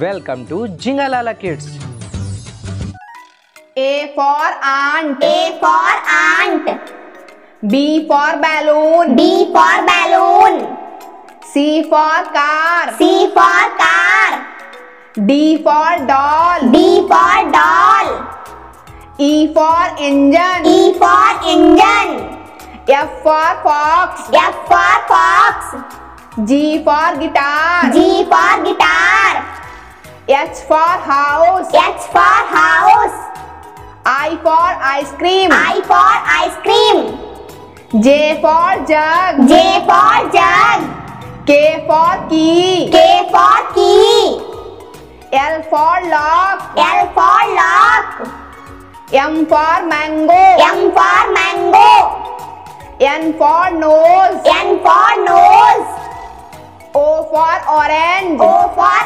Welcome to Jingalala Kids. A for ant. A for ant. B for balloon. B for balloon. C for car. C for car. D for doll. D for doll. E for engine. E for engine. F for fox. F for fox. G for guitar. G for guitar. H for house. H for house. I for ice cream. I for ice cream. J for jug. J for jug. K for key. K for key. L for lock. L for lock. M for mango. M for mango. N for nose. N for nose. O for orange. O for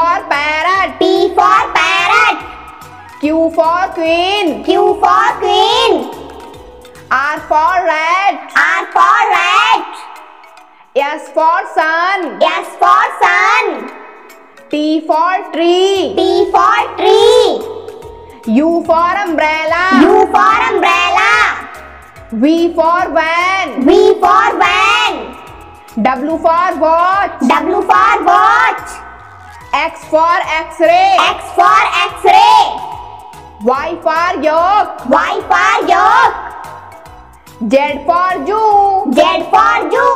for parrot. P for parrot. Q for queen. Q for queen. R for rat. R for rat. S for sun. S for sun. T for tree. T for tree. U for umbrella. U for umbrella. V for van. V for van. W for watch. W for for x-ray. X for x-ray. Y for yolk. Y for yolk. Z for zoo. Z for zoo.